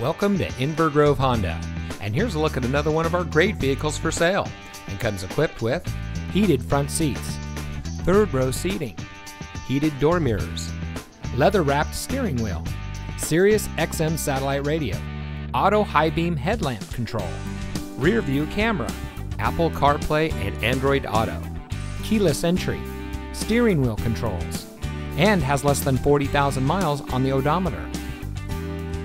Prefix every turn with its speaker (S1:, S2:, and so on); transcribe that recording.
S1: Welcome to Inver Grove Honda. And here's a look at another one of our great vehicles for sale. And comes equipped with heated front seats, third row seating, heated door mirrors, leather wrapped steering wheel, Sirius XM satellite radio, auto high beam headlamp control, rear view camera, Apple CarPlay and Android Auto, keyless entry, steering wheel controls, and has less than 40,000 miles on the odometer.